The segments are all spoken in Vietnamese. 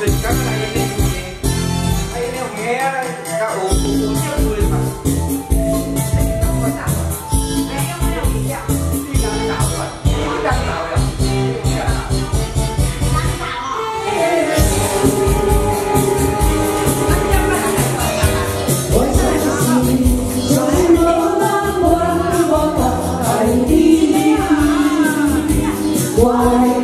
dịch các cái này lên đây nếu nghe đây các ổ cũng chưa người mà Why?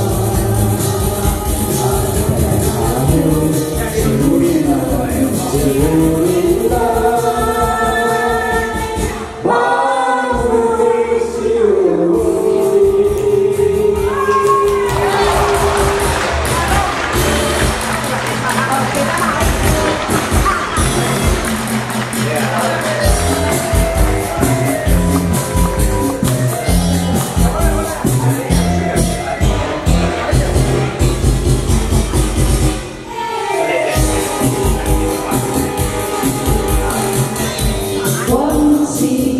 see.